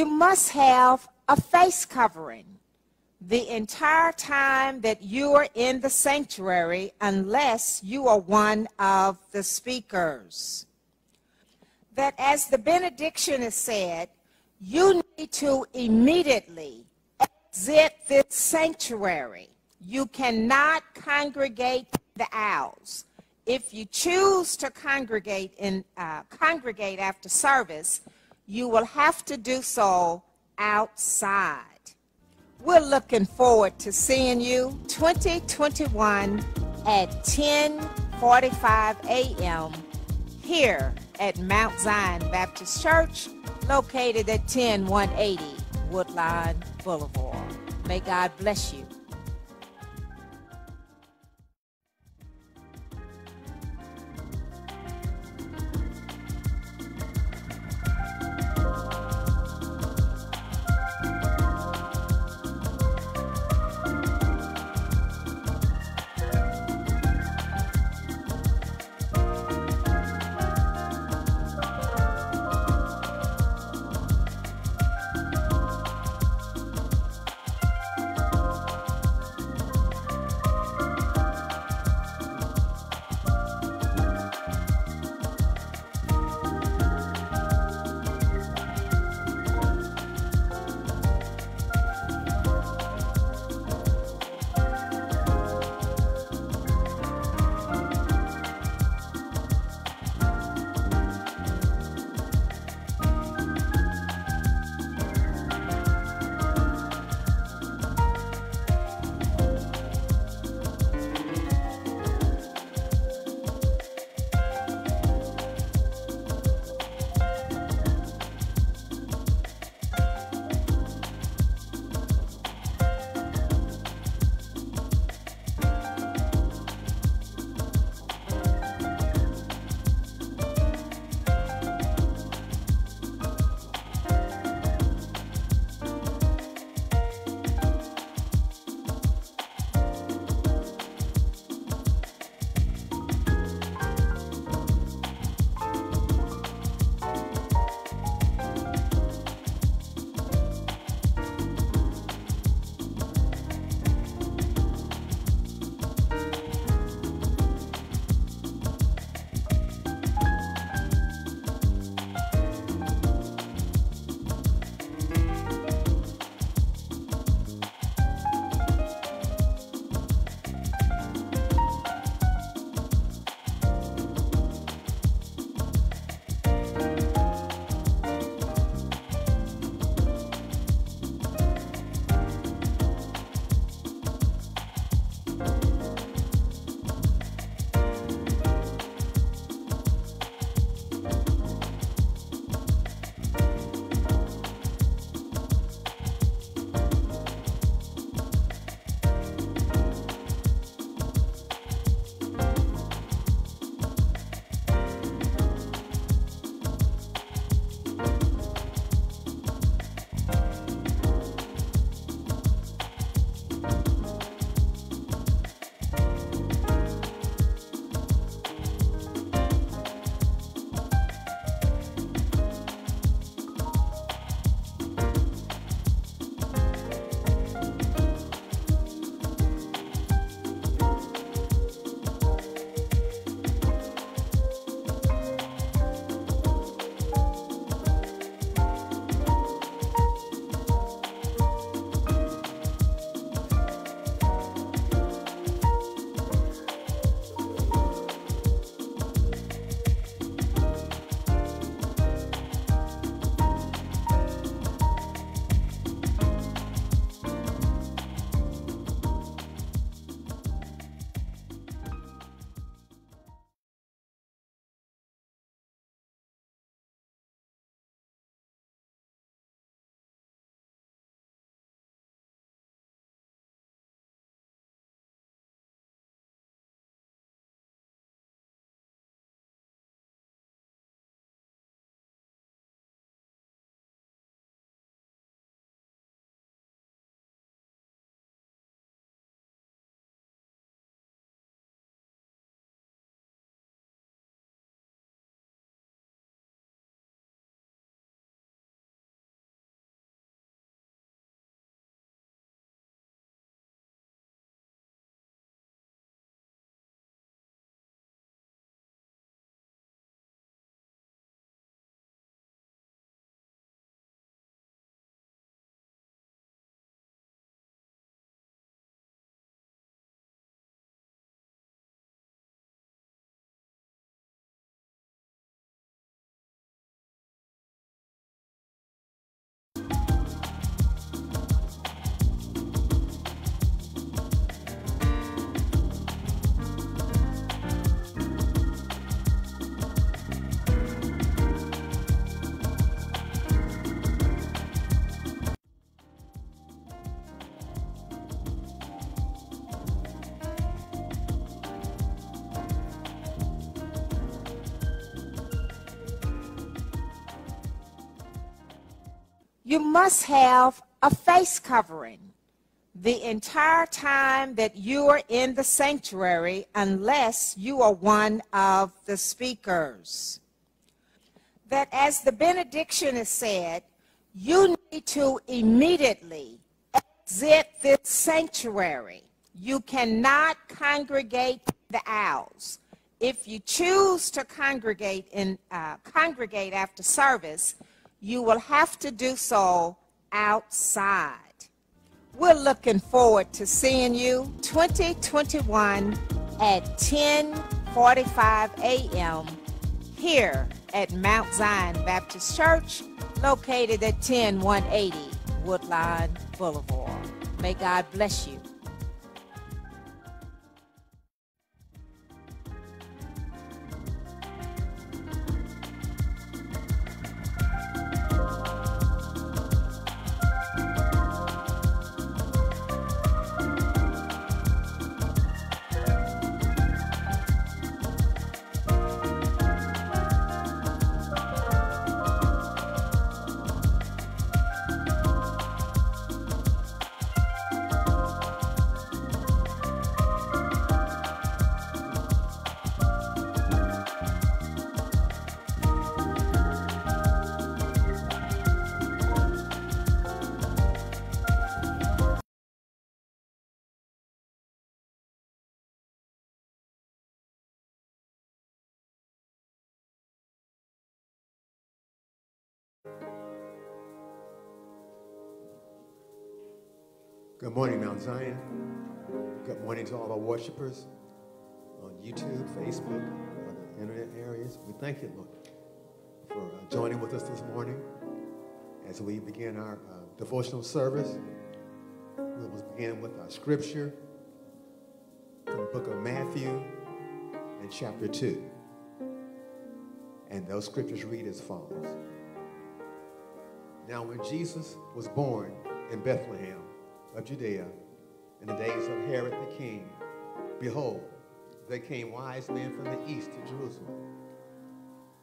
you must have a face covering the entire time that you are in the sanctuary unless you are one of the speakers. That as the benediction is said, you need to immediately exit this sanctuary. You cannot congregate the aisles. If you choose to congregate in uh, congregate after service, you will have to do so outside. We're looking forward to seeing you 2021 at 10:45 a.m. here at Mount Zion Baptist Church, located at 10180 Woodlawn Boulevard. May God bless you. You must have a face covering the entire time that you are in the sanctuary unless you are one of the speakers. That as the benediction is said, you need to immediately exit this sanctuary. You cannot congregate the aisles. If you choose to congregate in uh, congregate after service, you will have to do so outside. We're looking forward to seeing you 2021 at 10:45 a.m. here at Mount Zion Baptist Church, located at 10180 Woodlawn Boulevard. May God bless you. Good morning, Mount Zion. Good morning to all our worshipers on YouTube, Facebook, other internet areas. We thank you, Lord, for uh, joining with us this morning as we begin our uh, devotional service. We will begin with our scripture from the book of Matthew in chapter 2. And those scriptures read as follows. Now, when Jesus was born in Bethlehem, of Judea in the days of Herod the king, behold, there came wise men from the east to Jerusalem,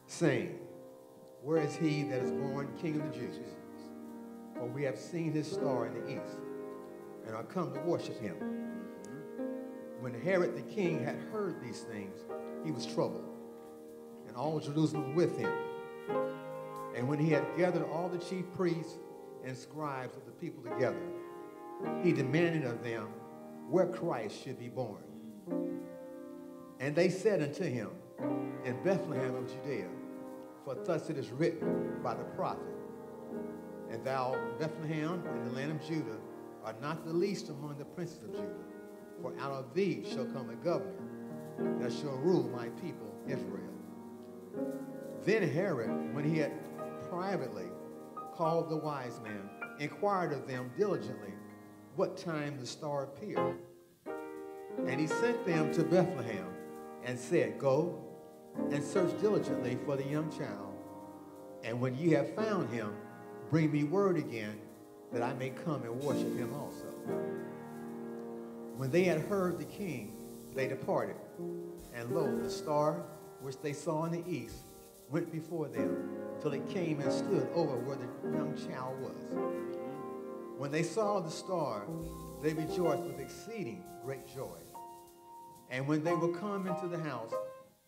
saying, Where is he that is born King of the Jews? For we have seen his star in the east, and are come to worship him. When Herod the king had heard these things, he was troubled, and all Jerusalem with him. And when he had gathered all the chief priests and scribes of the people together, he demanded of them where Christ should be born. And they said unto him, In Bethlehem of Judea, for thus it is written by the prophet, And thou, Bethlehem, in the land of Judah, art not the least among the princes of Judah, for out of thee shall come a governor that shall rule my people Israel. Then Herod, when he had privately called the wise men, inquired of them diligently what time the star appeared. And he sent them to Bethlehem and said, Go and search diligently for the young child. And when ye have found him, bring me word again that I may come and worship him also. When they had heard the king, they departed. And lo, the star which they saw in the east went before them till it came and stood over where the young child was. When they saw the star, they rejoiced with exceeding great joy. And when they were come into the house,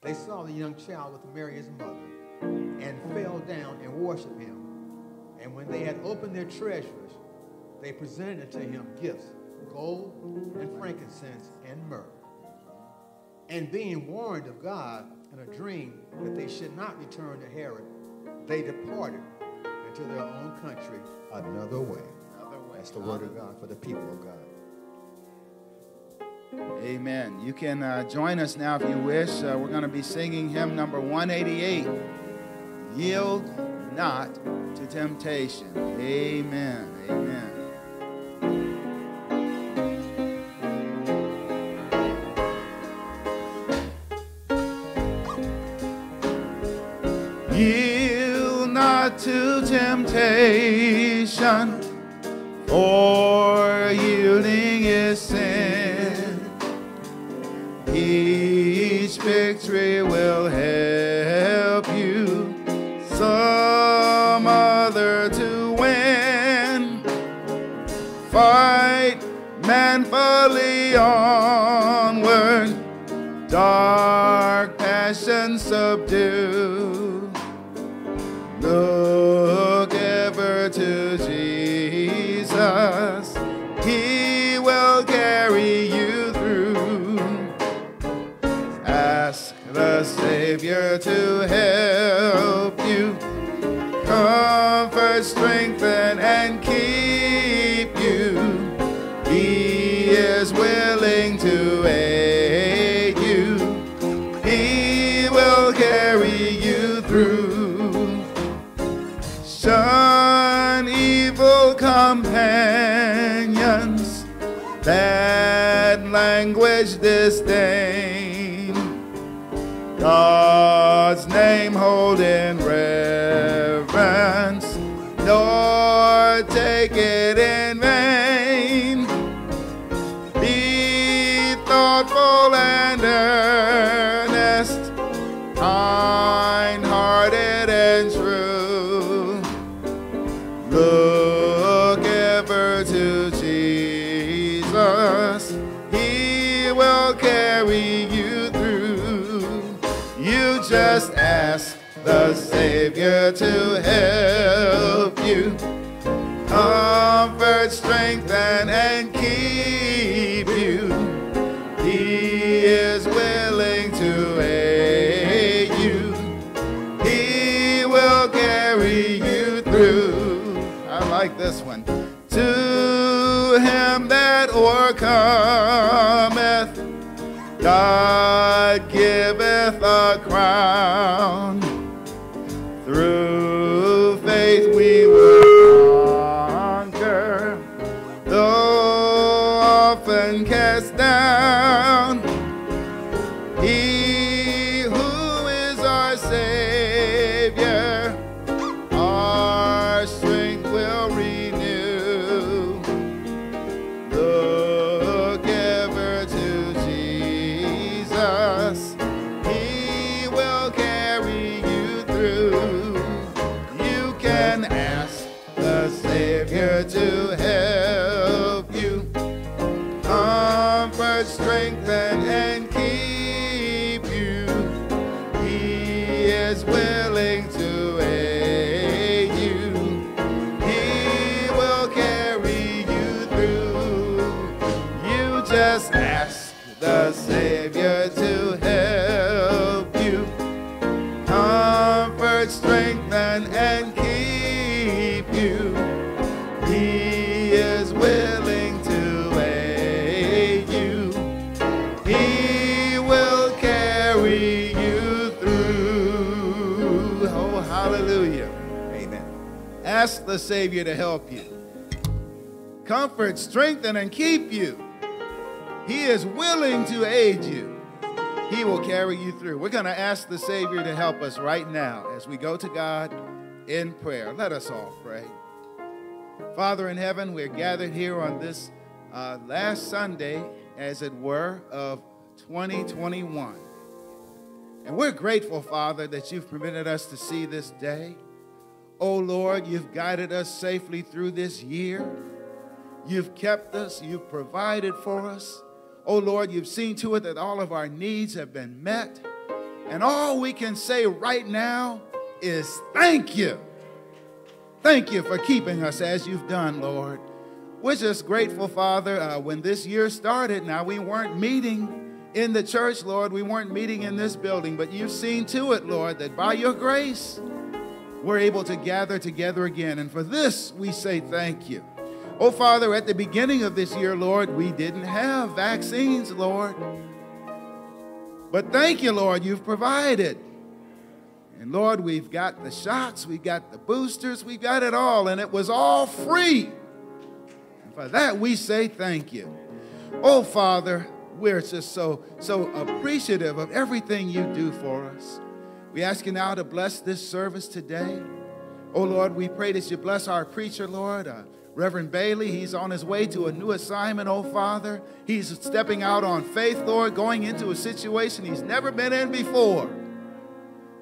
they saw the young child with Mary his mother, and fell down and worshipped him. And when they had opened their treasures, they presented unto him gifts, gold and frankincense and myrrh. And being warned of God in a dream that they should not return to Herod, they departed into their own country another way. That's the word of God for the people of God. Amen. You can uh, join us now if you wish. Uh, we're going to be singing hymn number 188 Yield Not to Temptation. Amen. Amen. To help the Savior to help you. Comfort, strengthen, and keep you. He is willing to aid you. He will carry you through. We're going to ask the Savior to help us right now as we go to God in prayer. Let us all pray. Father in heaven, we're gathered here on this uh, last Sunday, as it were, of 2021. And we're grateful, Father, that you've permitted us to see this day. Oh Lord, you've guided us safely through this year. You've kept us, you've provided for us. Oh Lord, you've seen to it that all of our needs have been met. And all we can say right now is thank you. Thank you for keeping us as you've done, Lord. We're just grateful, Father. Uh, when this year started, now we weren't meeting in the church, Lord. We weren't meeting in this building, but you've seen to it, Lord, that by your grace, we're able to gather together again. And for this, we say thank you. Oh, Father, at the beginning of this year, Lord, we didn't have vaccines, Lord. But thank you, Lord, you've provided. And Lord, we've got the shots, we've got the boosters, we've got it all, and it was all free. And for that, we say thank you. Oh, Father, we're just so, so appreciative of everything you do for us. We ask you now to bless this service today. Oh, Lord, we pray that you bless our preacher, Lord. Uh, Reverend Bailey, he's on his way to a new assignment, oh Father. He's stepping out on faith, Lord, going into a situation he's never been in before.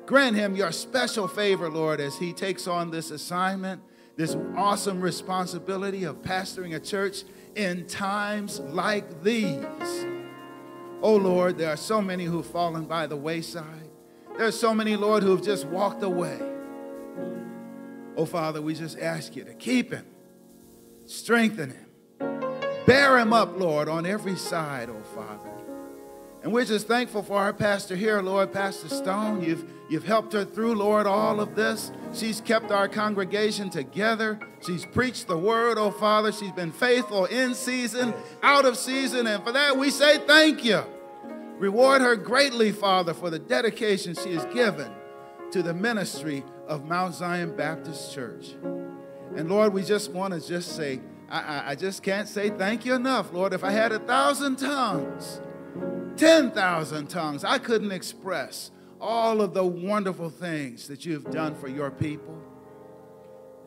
Grant him your special favor, Lord, as he takes on this assignment, this awesome responsibility of pastoring a church in times like these. Oh Lord, there are so many who've fallen by the wayside. There are so many, Lord, who've just walked away. Oh Father, we just ask you to keep him, strengthen him, bear him up, Lord, on every side, oh Father. And we're just thankful for our pastor here, Lord, Pastor Stone. You've, you've helped her through, Lord, all of this. She's kept our congregation together. She's preached the word, oh Father. She's been faithful in season, out of season. And for that, we say thank you. Reward her greatly, Father, for the dedication she has given to the ministry of Mount Zion Baptist Church. And Lord, we just want to just say, I, I, I just can't say thank you enough, Lord. If I had a thousand tongues, 10,000 tongues, I couldn't express all of the wonderful things that you've done for your people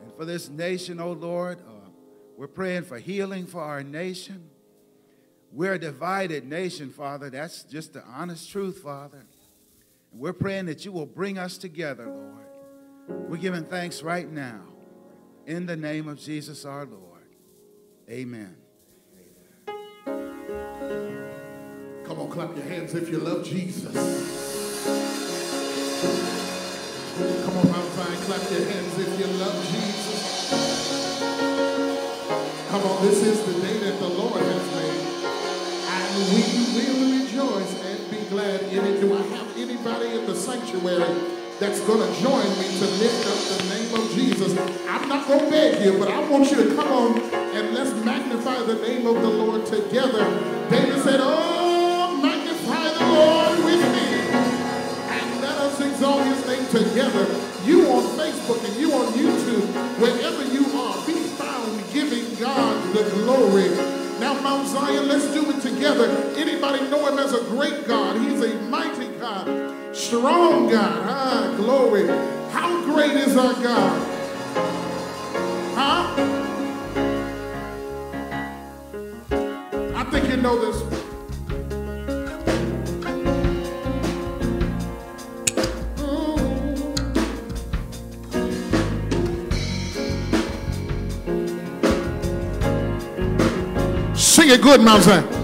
and for this nation, oh Lord. Uh, we're praying for healing for our nation. We're a divided nation, Father. That's just the honest truth, Father. And we're praying that you will bring us together, Lord. We're giving thanks right now in the name of Jesus our Lord. Amen. Come on, clap your hands if you love Jesus. Come on, Zion, clap your hands if you love Jesus. Come on, this is the day that the Lord has made. We will rejoice and be glad in it. Do I have anybody in the sanctuary that's going to join me to lift up the name of Jesus? I'm not going to beg you, but I want you to come on and let's magnify the name of the Lord together. David said, Oh, magnify the Lord with me. And let us exalt his name together. You on Facebook and you on YouTube, wherever you are, be found giving God the glory. Now, Mount Zion, let's do it together. Anybody know him as a great God? He's a mighty God, strong God. Ah, glory. How great is our God? Huh? I think you know this. Sing it good, Mount Zion.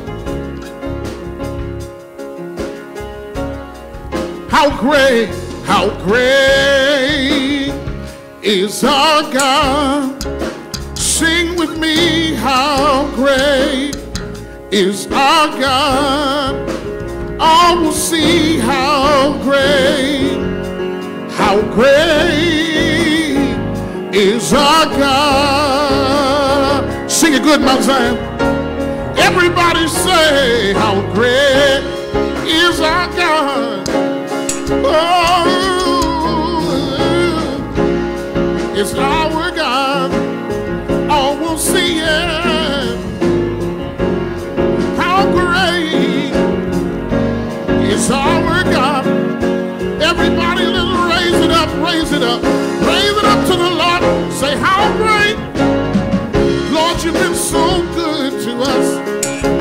How great, how great is our God. Sing with me, how great is our God. All will see how great, how great is our God. Sing it good, Mount Zion. Everybody say, How great is our? Oh, it's our God. All will see. How great is our God? Everybody, raise it up, raise it up, raise it up to the Lord. Say, How great, Lord, you've been so good to us.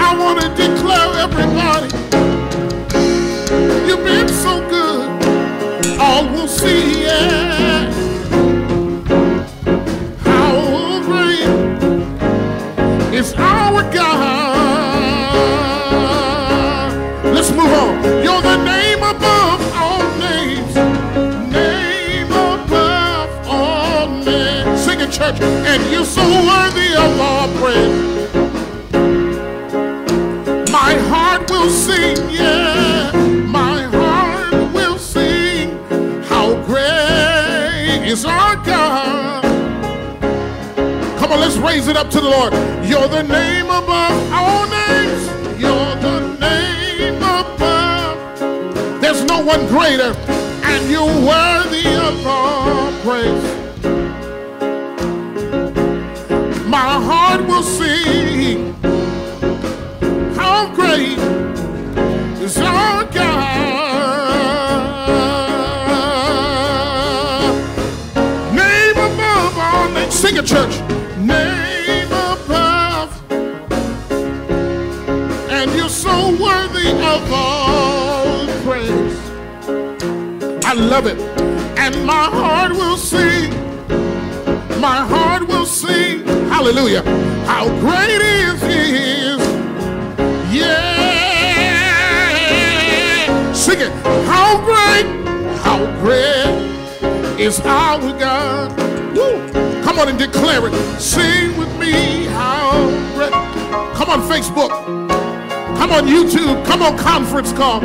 I want to declare everybody, you've been so. All will see it. How great is our God. Let's move on. You're the name above all names. Name above all names. Sing it, church. And you're so worthy of our praise. My heart will sing, yeah. Raise it up to the Lord. You're the name above all names. You're the name above. There's no one greater, and you're worthy of all praise. My heart will sing. How great is our God? Name above all names. Sing it, church. Love it. And my heart will sing. My heart will sing. Hallelujah. How great is His. Yeah. Sing it. How great, how great is our God. Woo. Come on and declare it. Sing with me how great. Come on, Facebook. Come on, YouTube. Come on, conference call.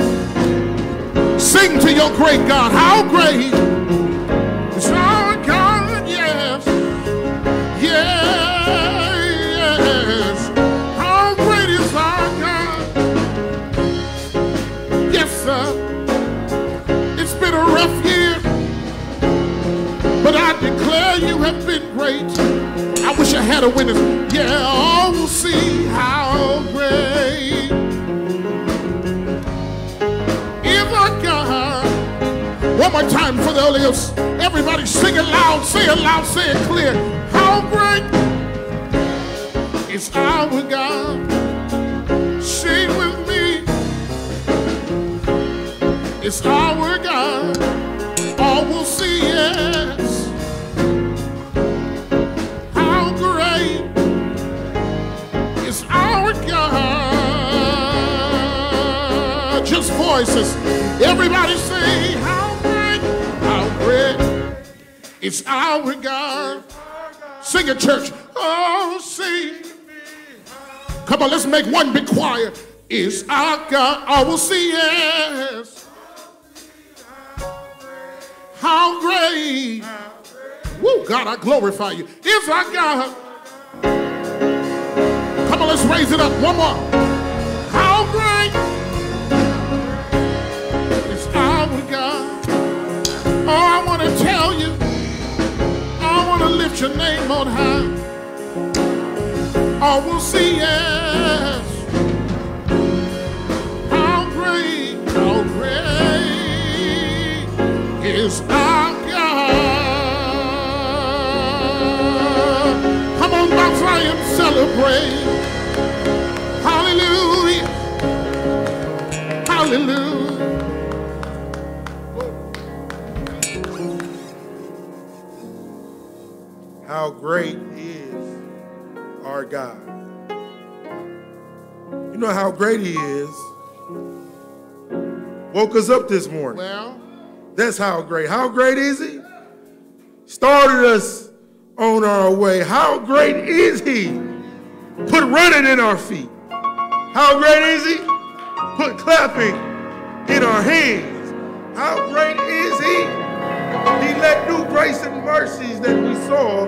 Sing to your great God. How great is our God? Yes. Yes. How great is our God? Yes, sir. It's been a rough year, but I declare you have been great. I wish I had a witness. Yeah, all will see how One more time for the Holy Ghost. Everybody sing it loud, say it loud, say it clear. How great is our God? Sing with me. It's our God. All will see yes. How great is our God? Just voices. Everybody our God. Sing it, church. Oh, sing. Come on, let's make one big choir. Is our God. Oh, I will see yes. How great. Woo, God, I glorify you. Is our God. Come on, let's raise it up one more. How great is our God. Oh, I want to tell you. I want to lift your name on high. Oh, we'll see yes. How great, how great is our God. Come on, Mount Zion, celebrate. Hallelujah. Hallelujah. Great is our God. You know how great He is. Woke us up this morning. Well, That's how great. How great is He? Started us on our way. How great is He? Put running in our feet. How great is He? Put clapping in our hands. How great is He? He let new grace and mercies that we saw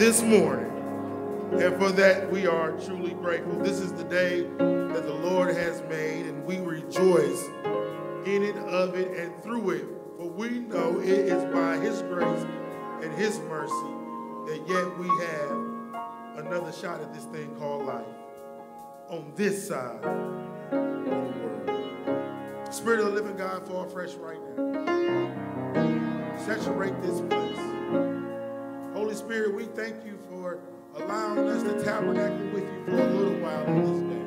this morning. And for that, we are truly grateful. This is the day that the Lord has made, and we rejoice in it, of it, and through it. For we know it is by His grace and His mercy that yet we have another shot at this thing called life on this side of the world. Spirit of the living God, fall fresh right now. Saturate this place. Holy Spirit, we thank you for allowing us to tabernacle with you for a little while on this day.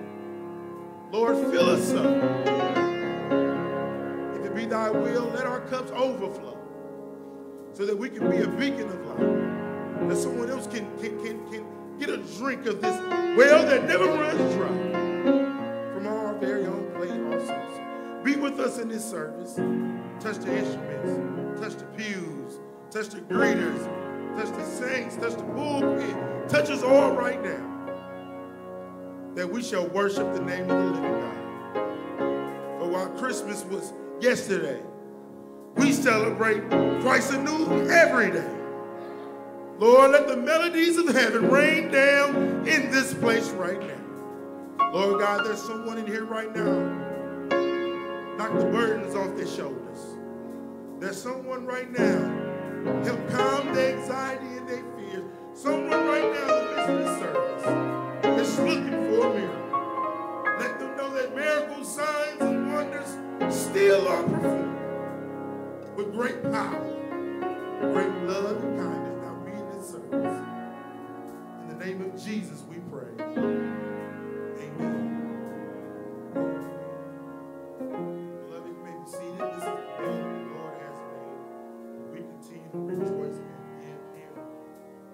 Lord, fill us up. If it be thy will, let our cups overflow so that we can be a beacon of light. That someone else can, can, can, can get a drink of this well that never runs dry from our very own plate ourselves. Be with us in this service. Touch the instruments, touch the pews, touch the greeters, touch the saints, touch the pulpit. Touch us all right now. That we shall worship the name of the living God. For while Christmas was yesterday, we celebrate Christ anew every day. Lord, let the melodies of heaven rain down in this place right now. Lord God, there's someone in here right now. Knock the burdens off their shoulders. There's someone right now. Help calm their anxiety and their fears. Someone right now midst of the service is looking for a miracle. Let them know that miracles, signs, and wonders still are performed with great power, great love and kindness now be in this service. In the name of Jesus we pray. Amen. choice and give him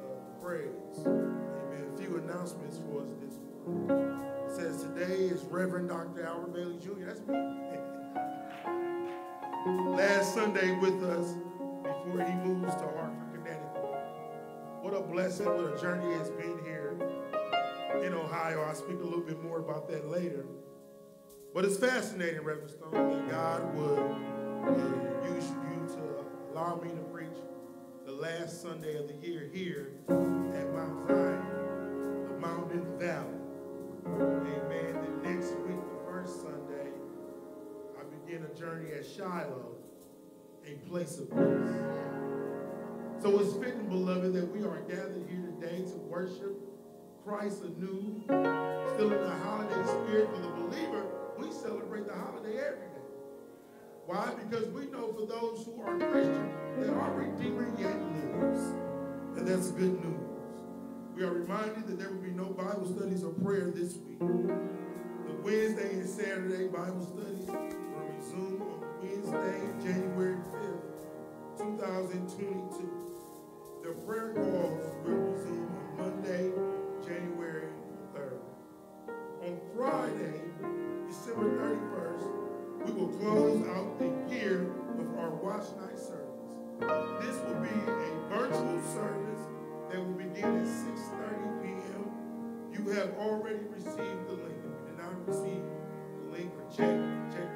uh, praise. Amen. A few announcements for us this morning. It says today is Reverend Dr. Albert Bailey Jr. That's me. Last Sunday with us before he moves to Hartford, Connecticut. What a blessing, what a journey it's been here in Ohio. I'll speak a little bit more about that later. But it's fascinating, Reverend Stone, that God would uh, use you to allow me to preach last Sunday of the year here at Mount Zion, the Mountain Valley. Amen. Then next week, the first Sunday, I begin a journey at Shiloh, a place of peace. So it's fitting, beloved, that we are gathered here today to worship Christ anew, still in the holiday spirit for the believer. We celebrate the holiday every day. Why? Because we know for those who are Christian that our Redeemer yet lives. And that's good news. We are reminded that there will be no Bible studies or prayer this week. The Wednesday and Saturday Bible studies will resume on Wednesday, January 5th, 2022. The prayer calls will resume on Monday, January 3rd. On Friday, December 31st, we will close out the year with our watch night service. This will be a virtual service that will begin at 6.30 p.m. You have already received the link. If you did not receive the link or check, check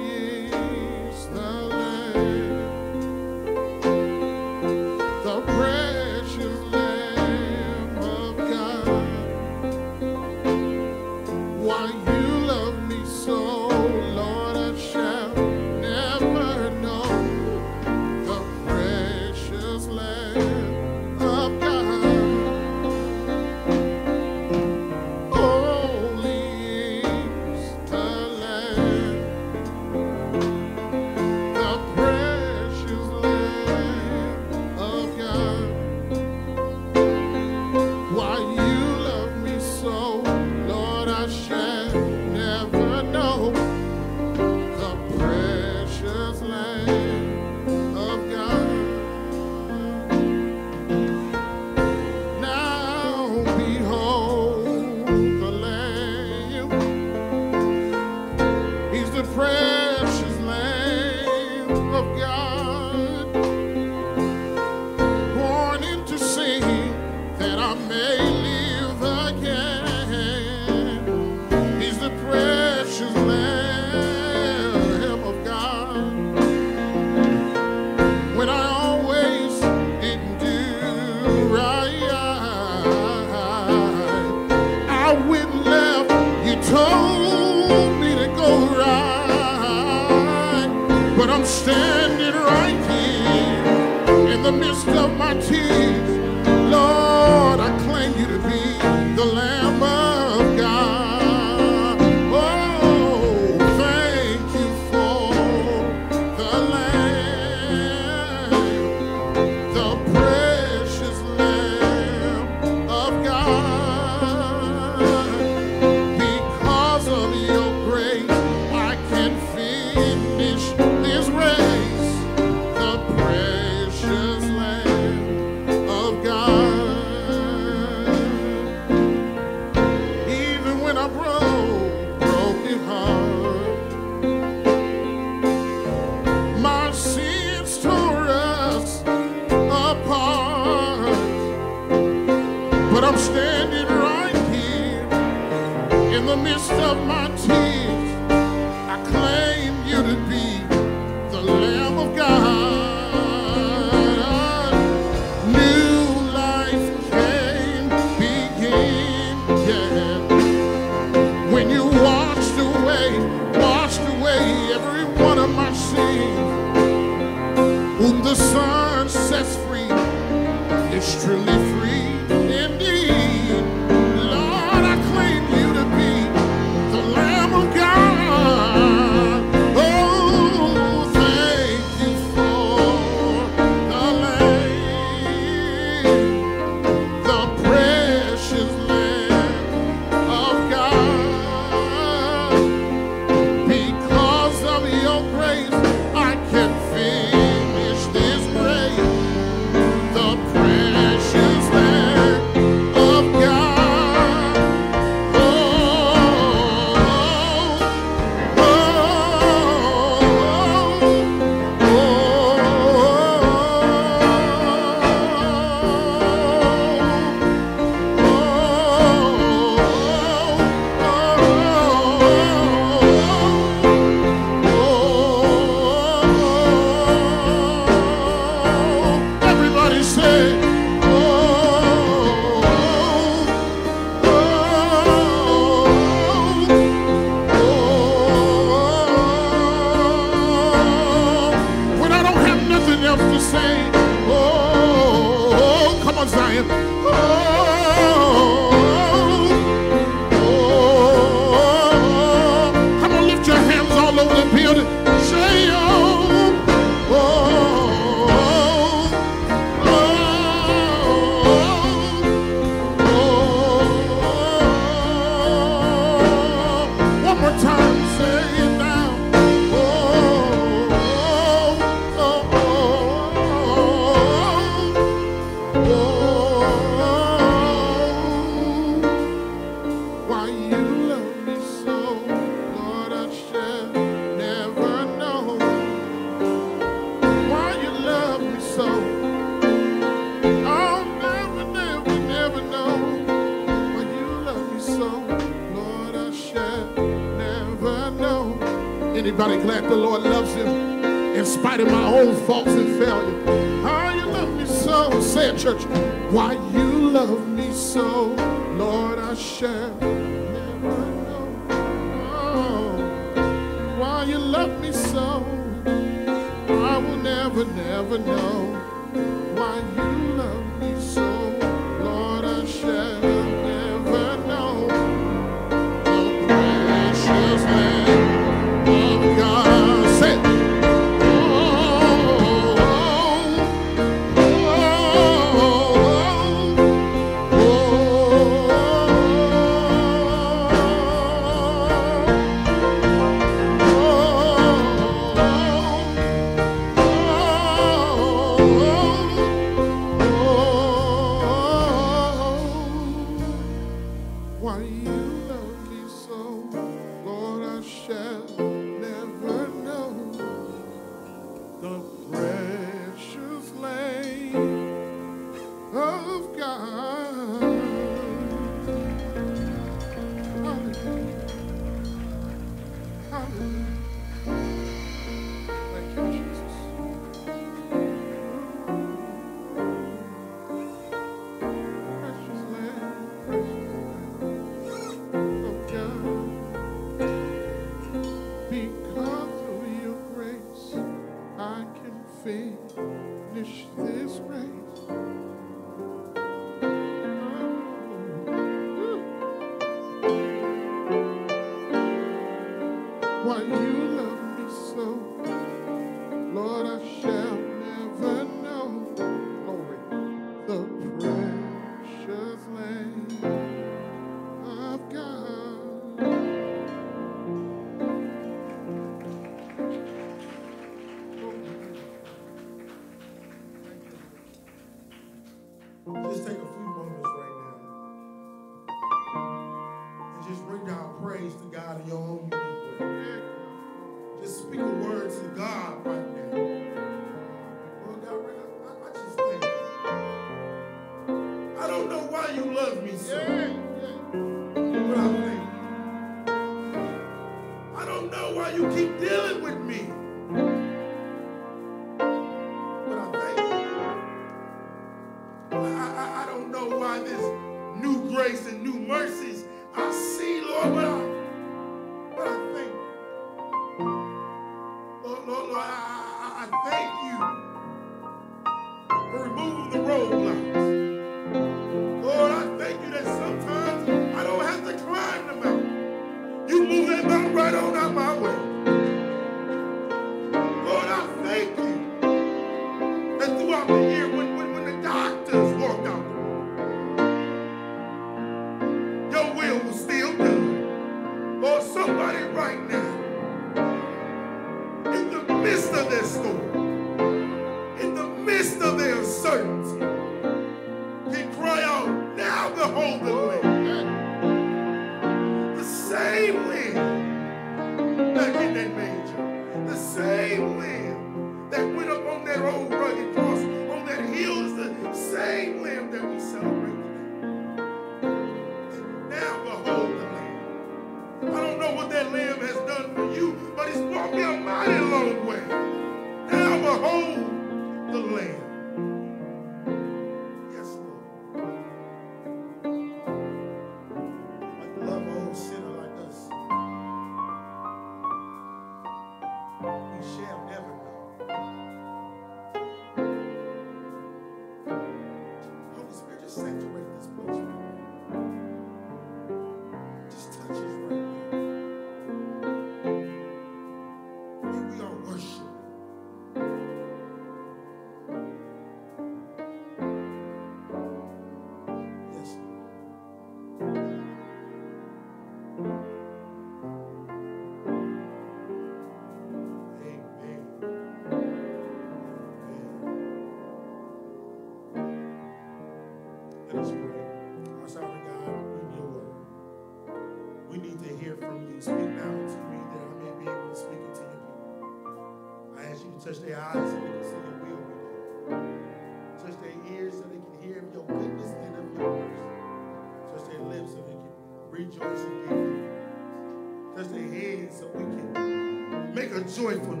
make a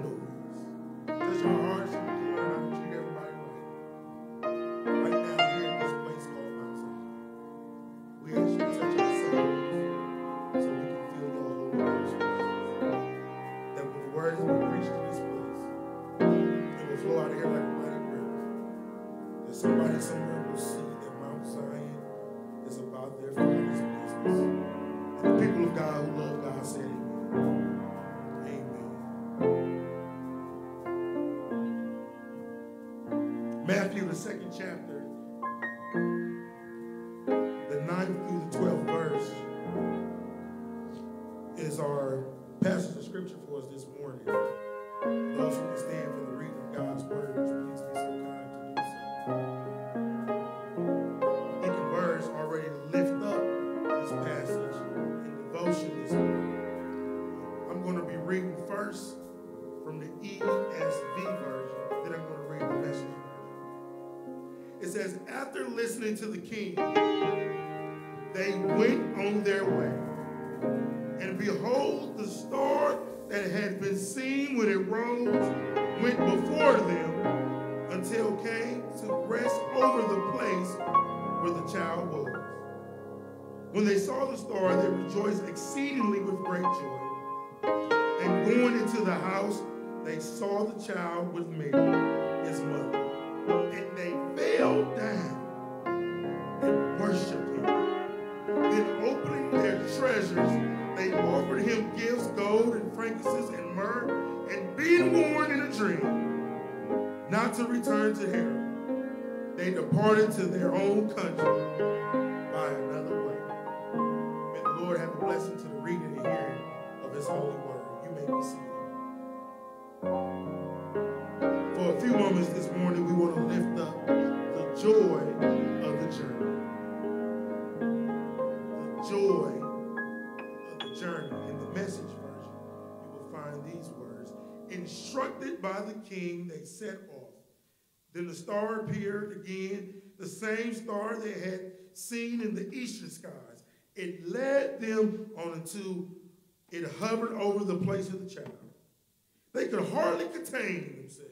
When they saw the star, they rejoiced exceedingly with great joy. And going into the house, they saw the child with Mary, his mother. And they fell down and worshiped him. Then opening their treasures, they offered him gifts, gold and frankincense and myrrh, and being warned in a dream not to return to Herod, they departed to their own country blessing to the reading and hearing of his holy word. You may be seated. For a few moments this morning, we want to lift up the joy of the journey. The joy of the journey. In the message version, you will find these words. Instructed by the king, they set off. Then the star appeared again, the same star they had seen in the eastern skies. It led them on until it hovered over the place of the child. They could hardly contain themselves.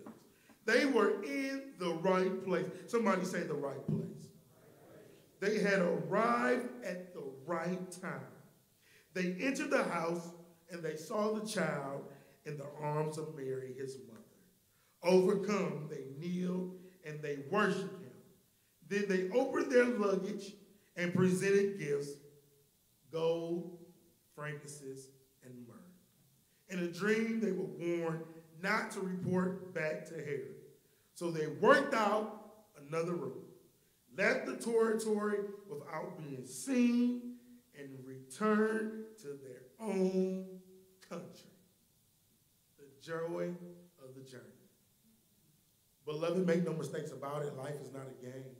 They were in the right place. Somebody say the right place. They had arrived at the right time. They entered the house and they saw the child in the arms of Mary, his mother. Overcome, they kneeled and they worshiped him. Then they opened their luggage and presented gifts gold, frankincense, and myrrh. In a dream, they were warned not to report back to Herod. So they worked out another route, left the territory without being seen, and returned to their own country. The joy of the journey. Beloved, make no mistakes about it. Life is not a game.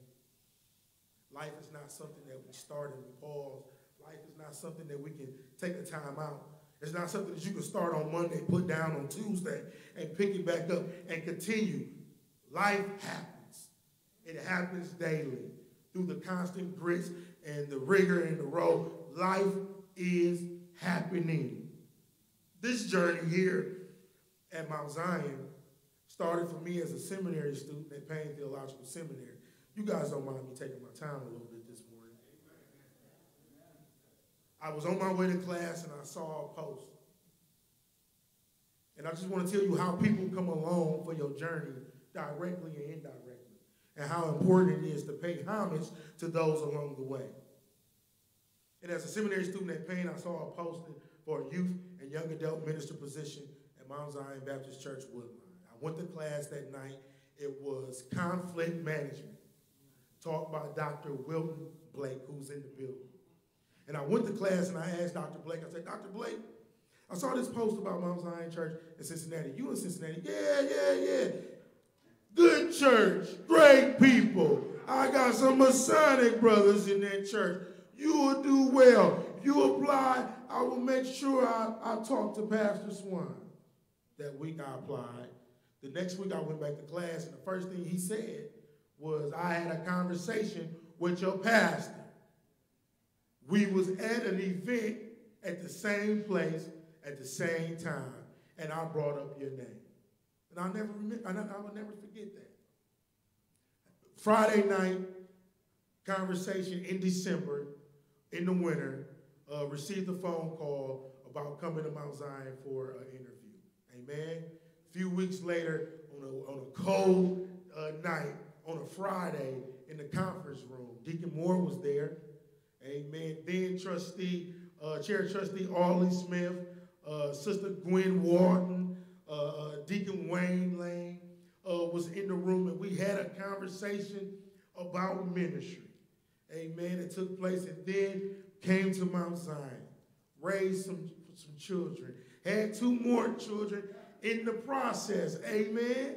Life is not something that we start and we pause. Life is not something that we can take a time out. It's not something that you can start on Monday, put down on Tuesday, and pick it back up and continue. Life happens. It happens daily through the constant grits and the rigor and the road. Life is happening. This journey here at Mount Zion started for me as a seminary student at Payne Theological Seminary. You guys don't mind me taking my time a little bit this morning. I was on my way to class and I saw a post. And I just want to tell you how people come along for your journey directly and indirectly, and how important it is to pay homage to those along the way. And as a seminary student at Payne, I saw a posting for a youth and young adult minister position at Mount Zion Baptist Church Woodlawn. I went to class that night. It was conflict management, taught by Dr. Wilton Blake, who's in the building. And I went to class and I asked Dr. Blake, I said, Dr. Blake, I saw this post about Mount Zion Church in Cincinnati. You in Cincinnati? Yeah, yeah, yeah. Good church, great people. I got some Masonic brothers in that church. You will do well. You apply, I will make sure I, I talk to Pastor Swan. That week I applied. The next week I went back to class, and the first thing he said was, I had a conversation with your pastor. We was at an event at the same place at the same time. and I brought up your name. And I'll never remember, I will never forget that. Friday night conversation in December, in the winter, uh, received a phone call about coming to Mount Zion for an interview. Amen. A few weeks later, on a, on a cold uh, night, on a Friday, in the conference room, Deacon Moore was there. Amen. Then trustee, uh, chair trustee Arlie Smith, uh, Sister Gwen Wharton, uh, uh, Deacon Wayne Lane uh, was in the room, and we had a conversation about ministry. Amen. It took place, and then came to Mount Zion, raised some, some children, had two more children in the process. Amen.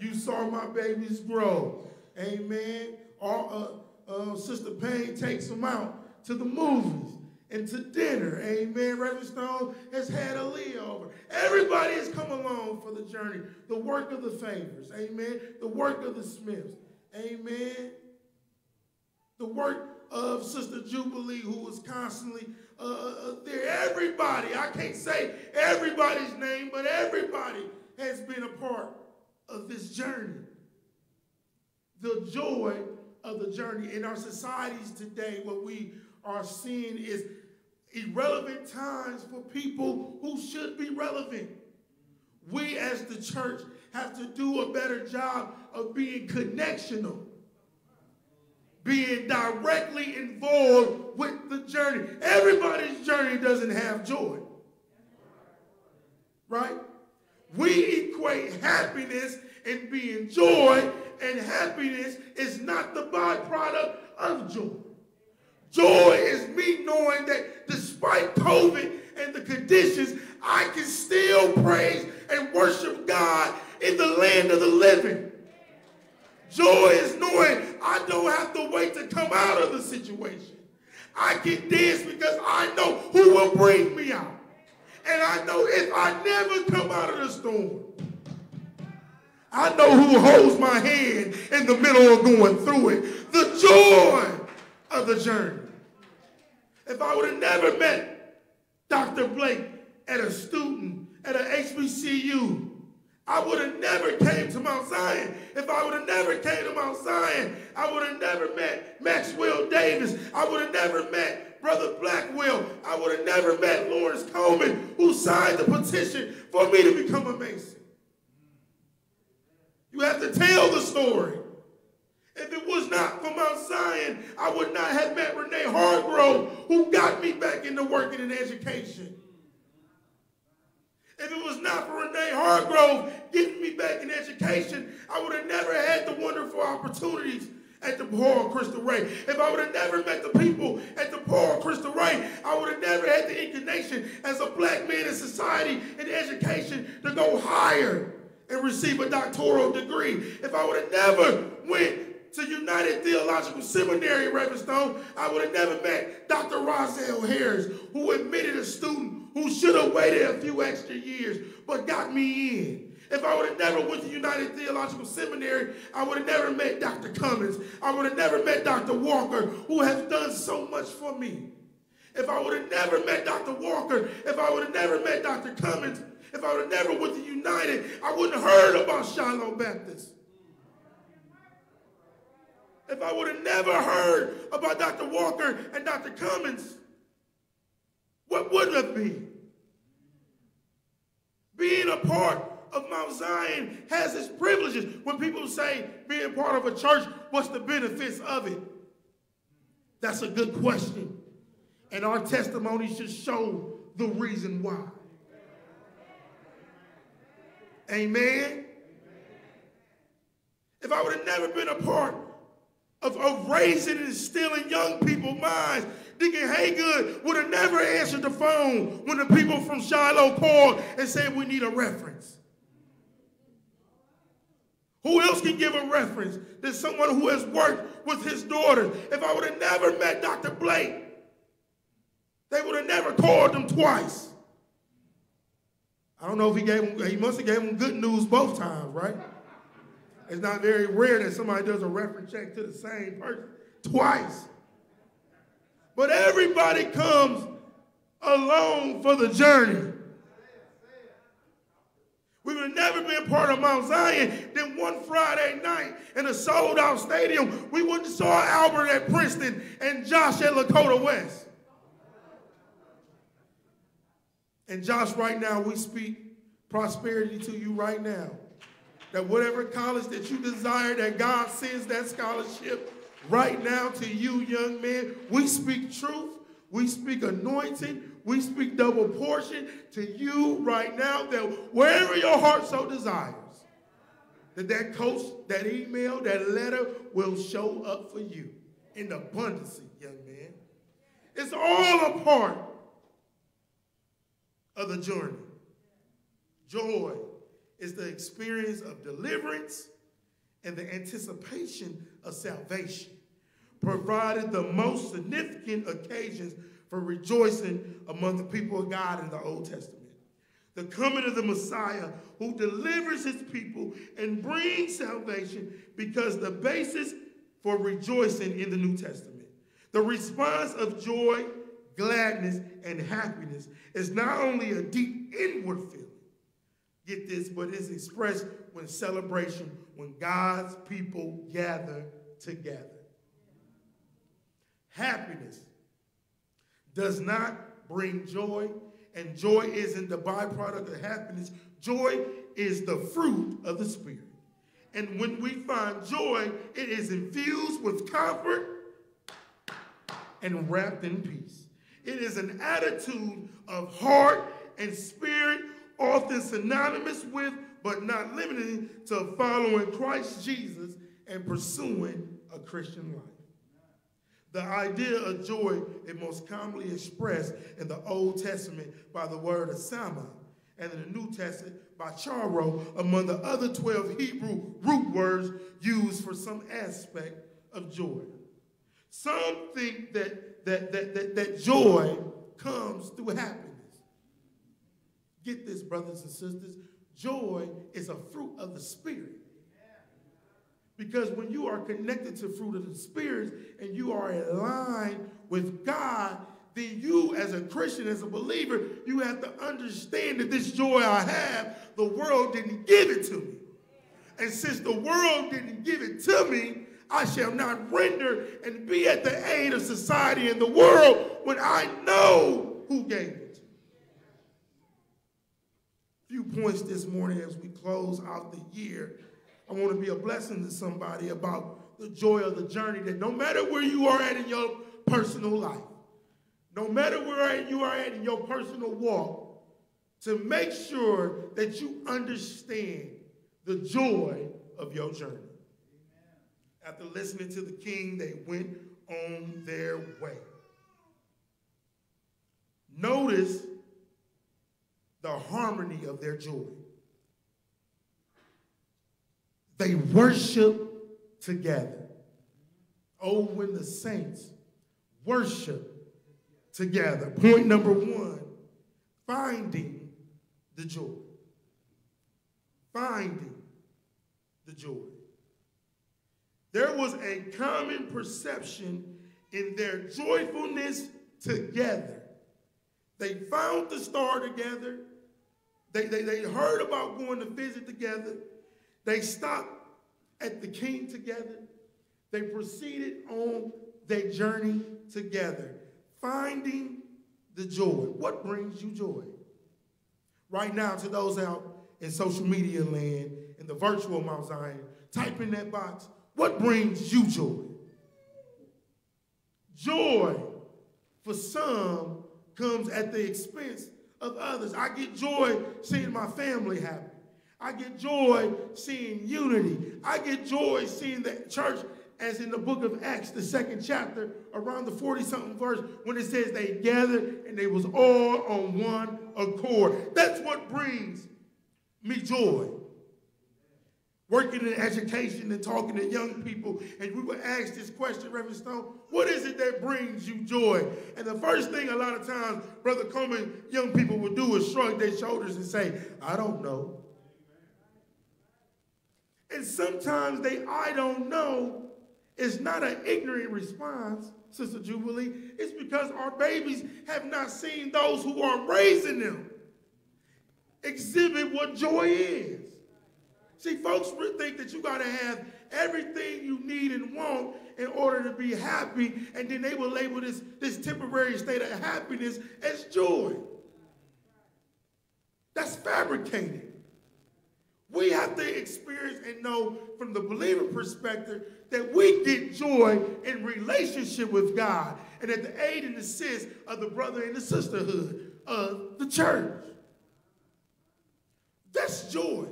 You saw my babies grow. Amen. All, uh, Sister Payne takes them out to the movies and to dinner. Amen. Reverend Stone has had a layover. Everybody has come along for the journey. The work of the Favors. Amen. The work of the Smiths. Amen. The work of Sister Jubilee, who was constantly uh, uh, uh, there. Everybody, I can't say everybody's name, but everybody has been a part of this journey. The joy of the journey in our societies today, what we are seeing is irrelevant times for people who should be relevant. We as the church have to do a better job of being connectional, being directly involved with the journey. Everybody's journey doesn't have joy, right? We equate happiness and being joy, and happiness is not the byproduct of joy. Joy is me knowing that despite COVID and the conditions, I can still praise and worship God in the land of the living. Joy is knowing I don't have to wait to come out of the situation. I can dance because I know who will bring me out. And I know if I never come out of the storm, I know who holds my hand in the middle of going through it. The joy of the journey. If I would have never met Dr. Blake at a student at an HBCU, I would have never came to Mount Zion. If I would have never came to Mount Zion, I would have never met Maxwell Davis. I would have never met Brother Blackwell. I would have never met Lawrence Coleman, who signed the petition for me to become a Mason. You have to tell the story. If it was not for Mount Zion, I would not have met Renee Hargrove, who got me back into working in education. If it was not for Renee Hargrove getting me back in education, I would have never had the wonderful opportunities at the Paul Crystal Ray. If I would have never met the people at the Paul Crystal Ray, I would have never had the inclination as a black man in society and education to go higher and receive a doctoral degree. If I would have never went to United Theological Seminary, Reverend Stone, I would have never met Dr. Roselle Harris, who admitted a student who should have waited a few extra years, but got me in. If I would have never went to United Theological Seminary, I would have never met Dr. Cummins. I would have never met Dr. Walker, who has done so much for me. If I would have never met Dr. Walker, if I would have never met Dr. Cummins, if I would have never went to United, I wouldn't have heard about Shiloh Baptist if I would have never heard about Dr. Walker and Dr. Cummins, what would it have been? Being a part of Mount Zion has its privileges. When people say being part of a church, what's the benefits of it? That's a good question. And our testimony should show the reason why. Amen. If I would have never been a part of, of raising and instilling young people's minds. Deacon Haygood would have never answered the phone when the people from Shiloh called and said, we need a reference. Who else can give a reference than someone who has worked with his daughters? If I would have never met Dr. Blake, they would have never called him twice. I don't know if he gave him, he must have gave him good news both times, right? It's not very rare that somebody does a reference check to the same person twice. But everybody comes along for the journey. We would have never been part of Mount Zion. Then one Friday night in a sold out stadium, we wouldn't saw Albert at Princeton and Josh at Lakota West. And Josh, right now, we speak prosperity to you right now. That whatever college that you desire, that God sends that scholarship right now to you, young man. We speak truth. We speak anointing. We speak double portion to you right now that wherever your heart so desires, that that coach, that email, that letter will show up for you in abundance, young man. It's all a part of the journey. Joy is the experience of deliverance and the anticipation of salvation, provided the most significant occasions for rejoicing among the people of God in the Old Testament. The coming of the Messiah who delivers his people and brings salvation because the basis for rejoicing in the New Testament. The response of joy, gladness, and happiness is not only a deep inward feeling, get this, but it's expressed when celebration, when God's people gather together. Happiness does not bring joy, and joy isn't the byproduct of happiness. Joy is the fruit of the Spirit. And when we find joy, it is infused with comfort and wrapped in peace. It is an attitude of heart and spirit, often synonymous with, but not limited to following Christ Jesus and pursuing a Christian life. The idea of joy is most commonly expressed in the Old Testament by the word of Sama, and in the New Testament by chara, among the other 12 Hebrew root words used for some aspect of joy. Some think that, that, that, that, that joy comes through happiness. Get this, brothers and sisters. Joy is a fruit of the Spirit. Because when you are connected to fruit of the Spirit and you are in line with God, then you, as a Christian, as a believer, you have to understand that this joy I have, the world didn't give it to me. And since the world didn't give it to me, I shall not render and be at the aid of society and the world when I know who gave it. A Few points this morning as we close out the year I want to be a blessing to somebody about the joy of the journey that no matter where you are at in your personal life, no matter where you are at in your personal walk, to make sure that you understand the joy of your journey. After listening to the king, they went on their way. Notice the harmony of their joy. They worship together. Oh, when the saints worship together. Point number one finding the joy. Finding the joy. There was a common perception in their joyfulness together. They found the star together. They, they, they heard about going to visit together. They stopped at the king together. They proceeded on their journey together, finding the joy. What brings you joy? Right now, to those out in social media land, in the virtual Mount Zion, type in that box, what brings you joy? Joy for some comes at the expense of others. I get joy seeing my family happy. I get joy seeing unity. I get joy seeing the church, as in the book of Acts, the second chapter, around the 40 something verse, when it says they gathered and they was all on one accord. That's what brings me joy. Working in education and talking to young people, and we were asked this question, Reverend Stone, what is it that brings you joy? And the first thing a lot of times, Brother Coleman, young people would do is shrug their shoulders and say, I don't know. And sometimes they, I don't know, is not an ignorant response, Sister Jubilee. It's because our babies have not seen those who are raising them. exhibit what joy is. See, folks think that you got to have everything you need and want in order to be happy, and then they will label this, this temporary state of happiness as joy. That's fabricated. We have to experience and know from the believer perspective that we get joy in relationship with God and at the aid and assist of the brother and the sisterhood of the church. That's joy.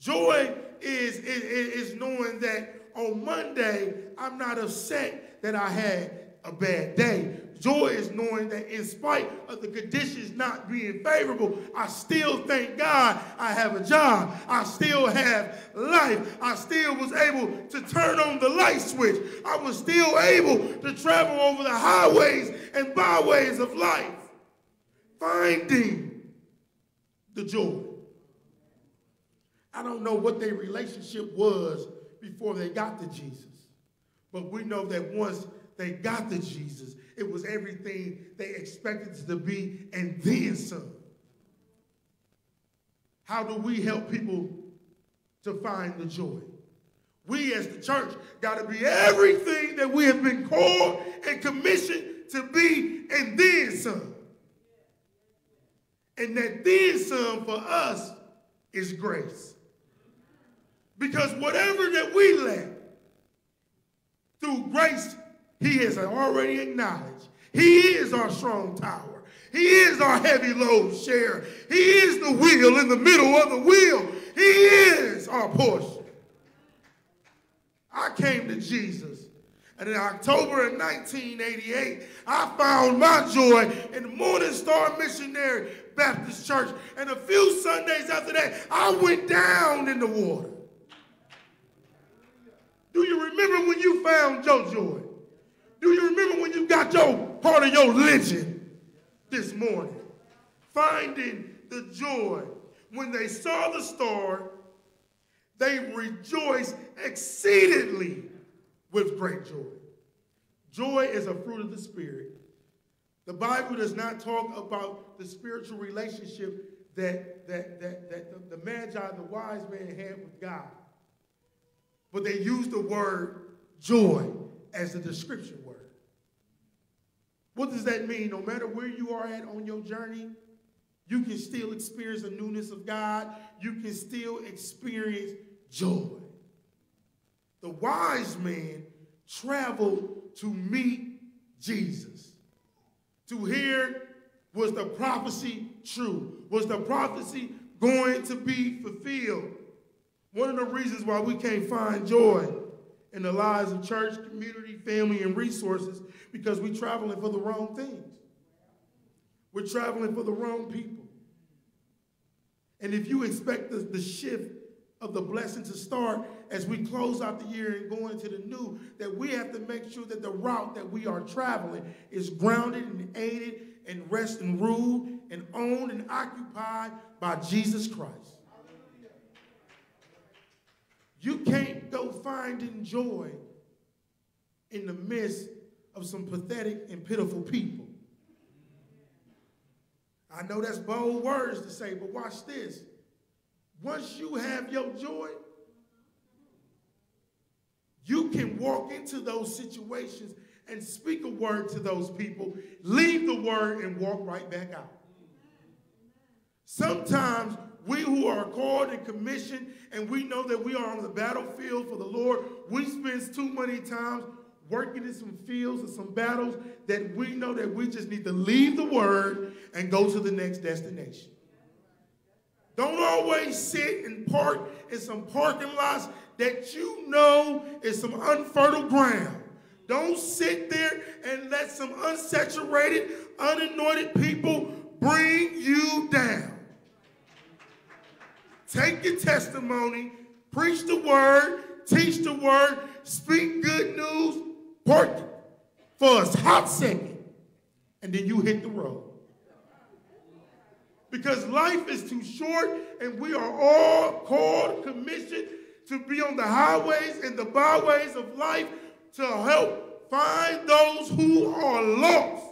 Joy is, is, is knowing that on Monday, I'm not upset that I had a bad day. Joy is knowing that in spite of the conditions not being favorable, I still thank God I have a job. I still have life. I still was able to turn on the light switch. I was still able to travel over the highways and byways of life, finding the joy. I don't know what their relationship was before they got to Jesus. But we know that once they got to Jesus, it was everything they expected to be and then some. How do we help people to find the joy? We as the church got to be everything that we have been called and commissioned to be and then some. And that then some for us is grace. Because whatever that we lack, through grace, he has already acknowledged. He is our strong tower. He is our heavy load share. He is the wheel in the middle of the wheel. He is our portion. I came to Jesus. And in October of 1988, I found my joy in Morning Star Missionary Baptist Church. And a few Sundays after that, I went down in the water. Do you remember when you found your joy? Do you remember when you got your part of your legend this morning? Finding the joy. When they saw the star, they rejoiced exceedingly with great joy. Joy is a fruit of the Spirit. The Bible does not talk about the spiritual relationship that, that, that, that the, the Magi, the wise man, had with God. But they use the word joy as the description word. What does that mean? No matter where you are at on your journey, you can still experience the newness of God. You can still experience joy. The wise man traveled to meet Jesus. To hear was the prophecy true? Was the prophecy going to be fulfilled? One of the reasons why we can't find joy in the lives of church, community, family, and resources because we're traveling for the wrong things. We're traveling for the wrong people. And if you expect the, the shift of the blessing to start as we close out the year and go into the new, that we have to make sure that the route that we are traveling is grounded and aided and rest and ruled and owned and occupied by Jesus Christ. You can't go finding joy in the midst of some pathetic and pitiful people. I know that's bold words to say, but watch this. Once you have your joy, you can walk into those situations and speak a word to those people, leave the word, and walk right back out. Sometimes we who are called and commissioned and we know that we are on the battlefield for the Lord, we spend too many times working in some fields and some battles that we know that we just need to leave the word and go to the next destination. Don't always sit and park in some parking lots that you know is some unfertile ground. Don't sit there and let some unsaturated, unanointed people bring you down. Take your testimony, preach the word, teach the word, speak good news, work for a hot second, and then you hit the road. Because life is too short, and we are all called, commissioned to be on the highways and the byways of life to help find those who are lost.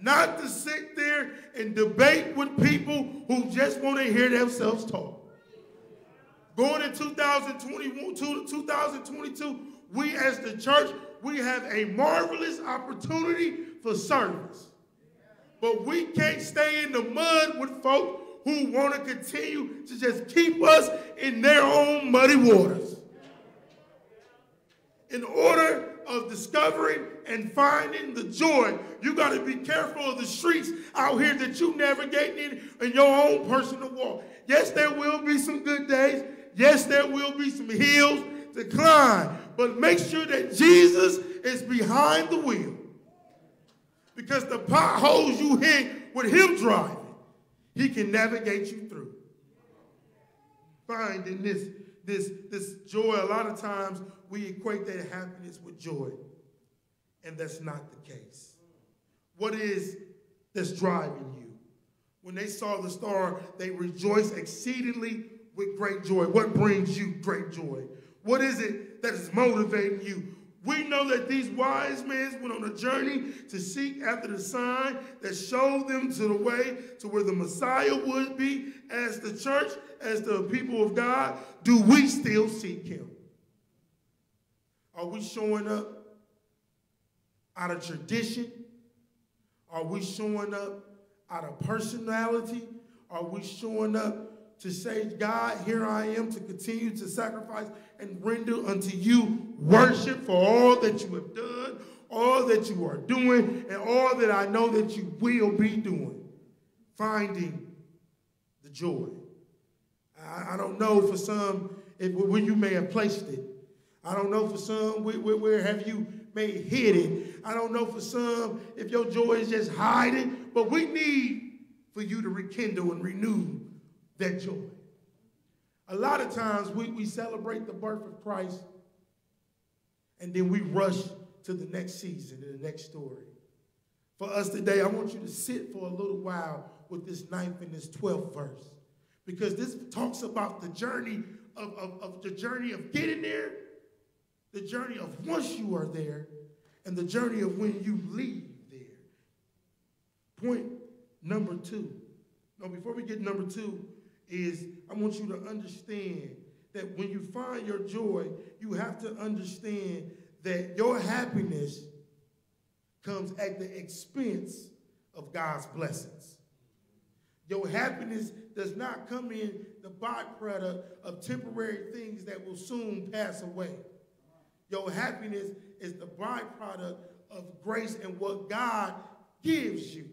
Not to sit there and debate with people who just want to hear themselves talk. Going in 2021, 2022, we as the church, we have a marvelous opportunity for service. But we can't stay in the mud with folk who want to continue to just keep us in their own muddy waters. In order of discovering and finding the joy, you got to be careful of the streets out here that you navigate in in your own personal walk. Yes, there will be some good days. Yes, there will be some hills to climb. But make sure that Jesus is behind the wheel. Because the potholes you hit with him driving, he can navigate you through. Finding this, this, this joy, a lot of times we equate that happiness with joy. And that's not the case. What is that's driving you? When they saw the star, they rejoiced exceedingly with great joy. What brings you great joy? What is it that is motivating you? We know that these wise men went on a journey to seek after the sign that showed them to the way to where the Messiah would be. As the church, as the people of God, do we still seek him? Are we showing up out of tradition? Are we showing up out of personality? Are we showing up to say, God, here I am to continue to sacrifice and render unto you worship for all that you have done, all that you are doing, and all that I know that you will be doing? Finding the joy. I, I don't know for some if, where you may have placed it. I don't know for some where, where, where have you may hid it. I don't know for some if your joy is just hiding, but we need for you to rekindle and renew that joy. A lot of times we, we celebrate the birth of Christ and then we rush to the next season and the next story. For us today, I want you to sit for a little while with this ninth and this 12th verse because this talks about the journey of, of, of the journey of getting there the journey of once you are there and the journey of when you leave there. Point number two. Now, before we get number two, is I want you to understand that when you find your joy, you have to understand that your happiness comes at the expense of God's blessings. Your happiness does not come in the byproduct of temporary things that will soon pass away. Your happiness is the byproduct of grace and what God gives you.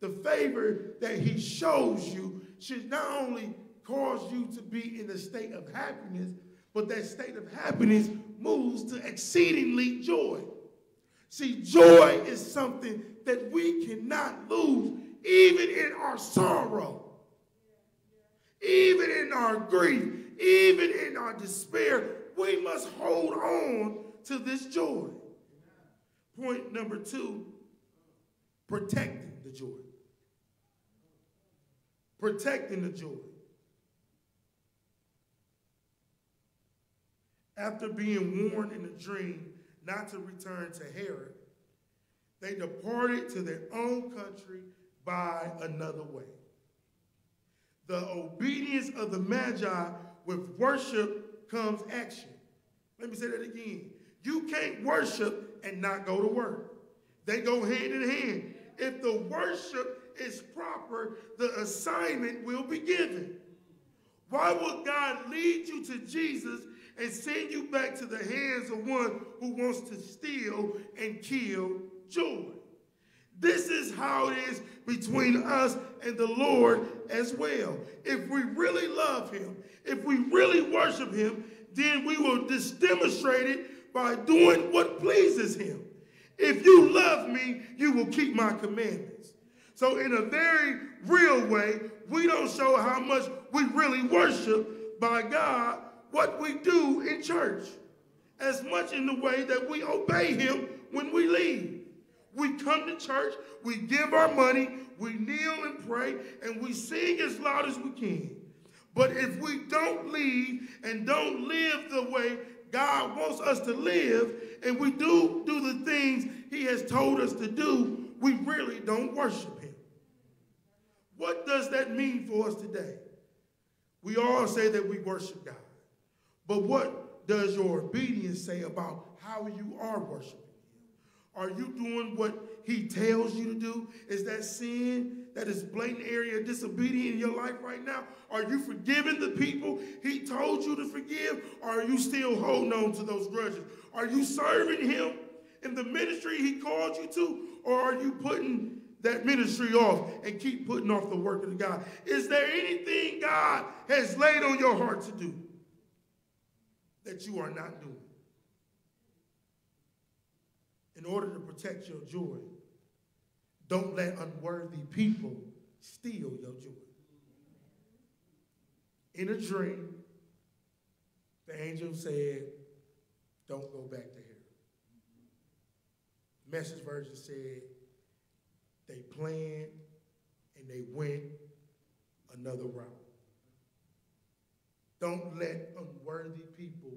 The favor that he shows you should not only cause you to be in a state of happiness, but that state of happiness moves to exceedingly joy. See, joy is something that we cannot lose, even in our sorrow, even in our grief, even in our despair we must hold on to this joy. Point number two protecting the joy. Protecting the joy. After being warned in a dream not to return to Herod, they departed to their own country by another way. The obedience of the Magi with worship comes action. Let me say that again. You can't worship and not go to work. They go hand in hand. If the worship is proper, the assignment will be given. Why would God lead you to Jesus and send you back to the hands of one who wants to steal and kill joy? This is how it is between us and the Lord as well. If we really love him, if we really worship him, then we will just demonstrate it by doing what pleases him. If you love me, you will keep my commandments. So in a very real way, we don't show how much we really worship by God what we do in church. As much in the way that we obey him when we leave. We come to church, we give our money, we kneel and pray, and we sing as loud as we can. But if we don't leave and don't live the way God wants us to live, and we do do the things he has told us to do, we really don't worship him. What does that mean for us today? We all say that we worship God. But what does your obedience say about how you are worshiping him? Are you doing what he tells you to do? Is that sin that is blatant area of disobedience in your life right now? Are you forgiving the people he told you to forgive? Or are you still holding on to those grudges? Are you serving him in the ministry he called you to? Or are you putting that ministry off and keep putting off the work of God? Is there anything God has laid on your heart to do that you are not doing? In order to protect your joy, don't let unworthy people steal your joy. In a dream, the angel said, Don't go back to here. Message version said, They planned and they went another route. Don't let unworthy people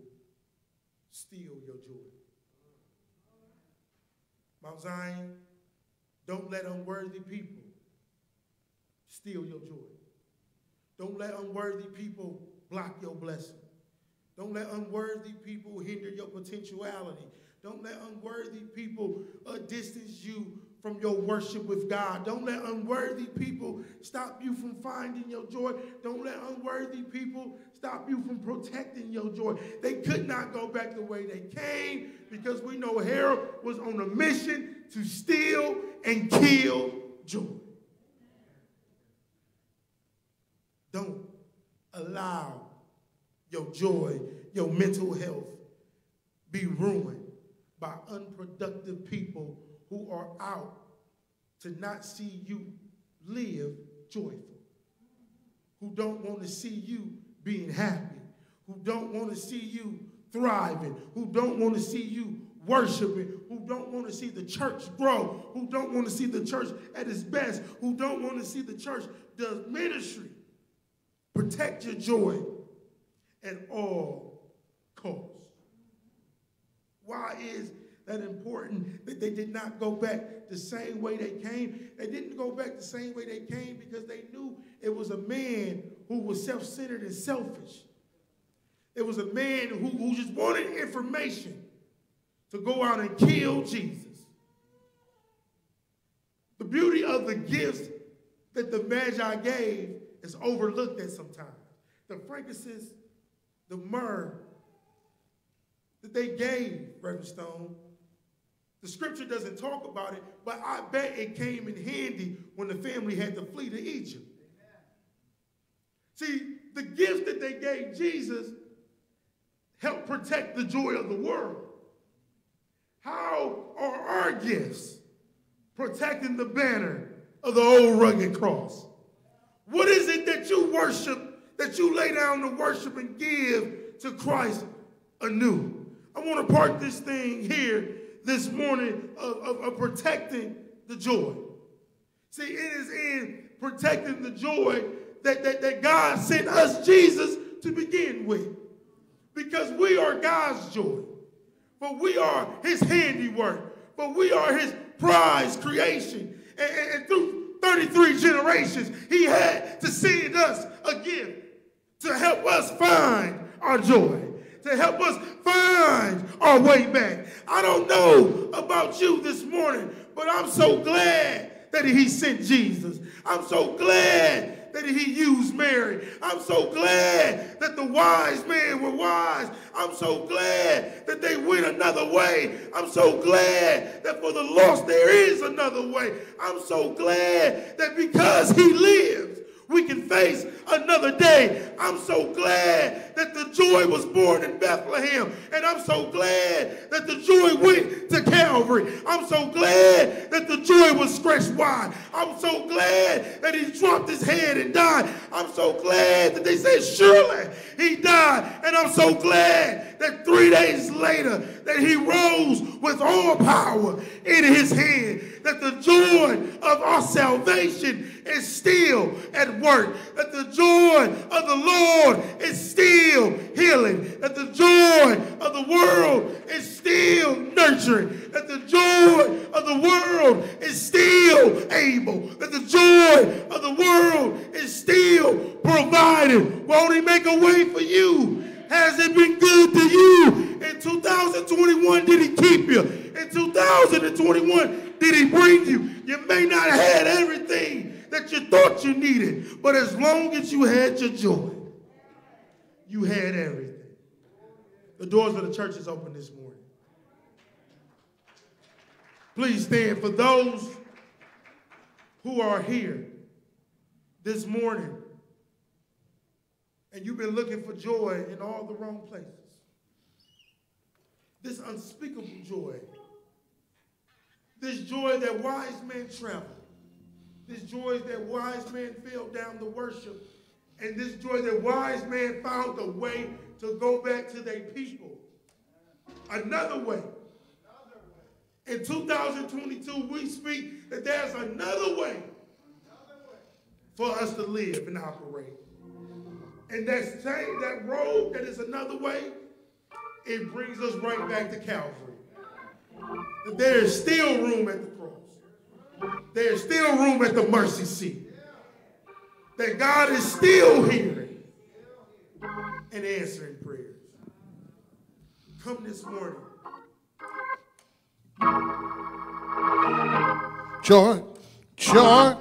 steal your joy. Mount Zion, don't let unworthy people steal your joy. Don't let unworthy people block your blessing. Don't let unworthy people hinder your potentiality. Don't let unworthy people uh, distance you from your worship with God. Don't let unworthy people stop you from finding your joy. Don't let unworthy people stop you from protecting your joy. They could not go back the way they came because we know Herod was on a mission to steal and kill joy. Don't allow your joy, your mental health be ruined by unproductive people who are out to not see you live joyful, who don't want to see you being happy, who don't want to see you thriving, who don't want to see you worshiping, who don't want to see the church grow, who don't want to see the church at its best, who don't want to see the church does ministry. Protect your joy at all costs. Why is that important that they did not go back the same way they came? They didn't go back the same way they came because they knew it was a man who was self centered and selfish. It was a man who, who just wanted information to go out and kill Jesus. The beauty of the gifts that the Magi gave is overlooked at sometimes. The frankincense, the myrrh that they gave, Reverend Stone, the scripture doesn't talk about it, but I bet it came in handy when the family had to flee to Egypt. See, the gifts that they gave Jesus helped protect the joy of the world. How are our gifts protecting the banner of the old rugged cross? What is it that you worship, that you lay down to worship and give to Christ anew? I want to park this thing here this morning of, of, of protecting the joy. See, it is in protecting the joy that, that, that God sent us Jesus to begin with. Because we are God's joy. For we are his handiwork. For we are his prize creation. And, and, and through 33 generations, he had to send us a gift to help us find our joy, to help us find our way back. I don't know about you this morning, but I'm so glad that he sent Jesus. I'm so glad that he used Mary. I'm so glad that the wise men were wise. I'm so glad that they went another way. I'm so glad that for the lost there is another way. I'm so glad that because he lives, we can face another day. I'm so glad that the joy was born in Bethlehem. And I'm so glad that the joy went to Calvary. I'm so glad that the joy was stretched wide. I'm so glad that he dropped his head and died. I'm so glad that they said, surely he died. And I'm so glad that three days later that he rose with all power in his hand that the joy of our salvation is still at work, that the joy of the Lord is still healing, that the joy of the world is still nurturing, that the joy of the world is still able, that the joy of the world is still providing. Won't He make a way for you? Has it been good to you? In 2021, did he keep you? In 2021, did he bring you? You may not have had everything that you thought you needed, but as long as you had your joy, you had everything. The doors of the church is open this morning. Please stand for those who are here this morning and you've been looking for joy in all the wrong places. This unspeakable joy, this joy that wise men traveled, this joy that wise men fell down to worship, and this joy that wise men found a way to go back to their people. Another way. In 2022, we speak that there's another way for us to live and operate. And that same, that road that is another way, it brings us right back to Calvary. There is still room at the cross. There is still room at the mercy seat. That God is still hearing and answering prayers. Come this morning. Joy, joy.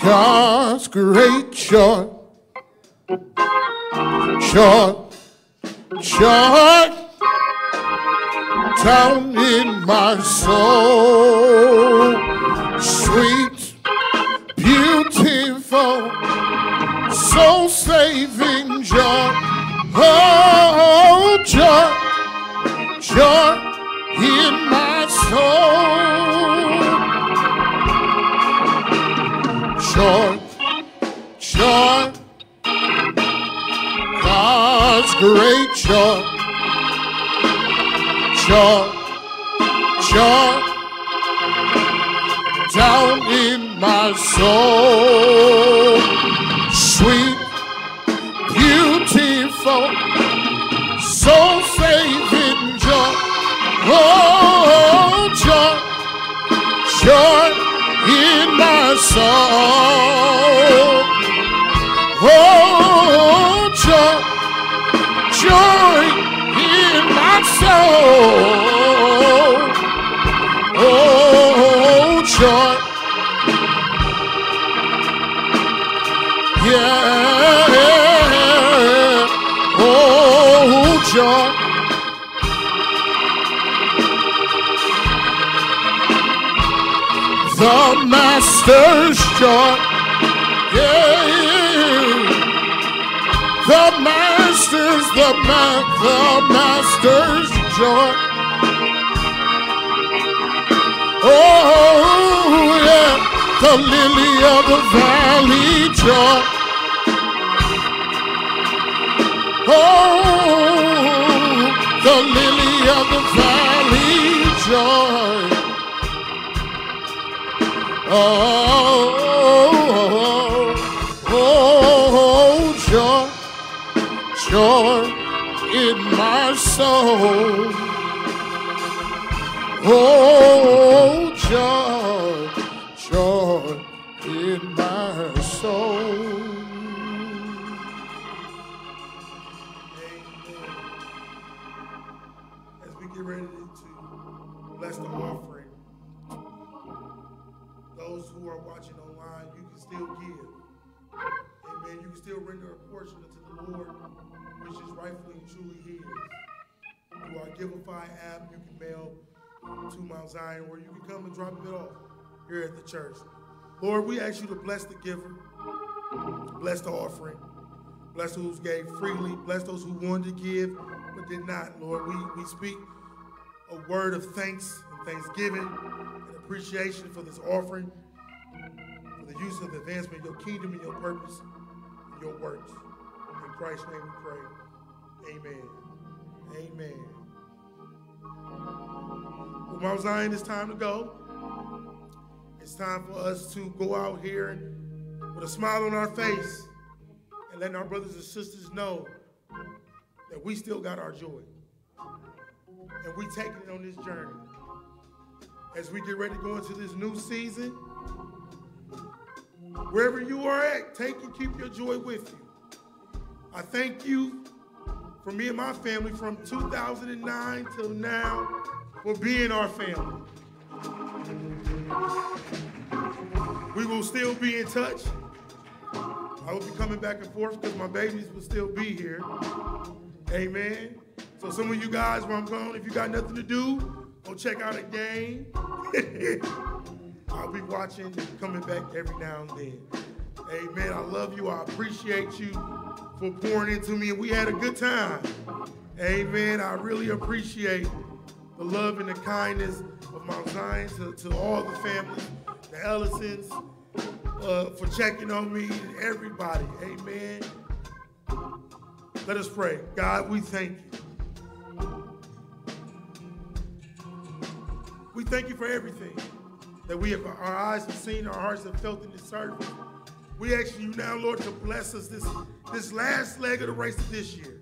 God's great joy, joy, joy down in my soul, sweet, beautiful, soul saving joy, oh joy, joy in my soul. Joy, joy, God's great joy, joy, joy, my soul, sweet, master's joy. Yeah, the master's, the man, the master's joy. Oh yeah, the lily of the valley joy. Oh, the lily of the valley joy. Oh, oh, oh, joy, joy in my soul. Oh, joy, joy You still render a portion unto the Lord, which is rightfully and truly His. Through our Givelify app, you can mail to Mount Zion, or you can come and drop it off here at the church. Lord, we ask you to bless the giver, bless the offering, bless those who gave freely, bless those who wanted to give but did not. Lord, we, we speak a word of thanks and thanksgiving and appreciation for this offering, for the use of the advancement of your kingdom and your purpose your works. In Christ's name we pray. Amen. Amen. Well, Mount Zion, it's time to go. It's time for us to go out here with a smile on our face and letting our brothers and sisters know that we still got our joy. And we taking it on this journey. As we get ready to go into this new season, wherever you are at, take and keep your joy with you. I thank you for me and my family from 2009 till now for being our family. We will still be in touch. I will be coming back and forth because my babies will still be here. Amen. So some of you guys, where I'm going, if you got nothing to do, go check out a game. I'll be watching and coming back every now and then. Amen. I love you. I appreciate you for pouring into me. And we had a good time. Amen. I really appreciate the love and the kindness of Mount Zion to, to all the families, the Ellisons, uh, for checking on me, and everybody. Amen. Let us pray. God, we thank you. We thank you for everything that we have, our eyes have seen, our hearts have felt in this service. We ask you now, Lord, to bless us this, this last leg of the race of this year.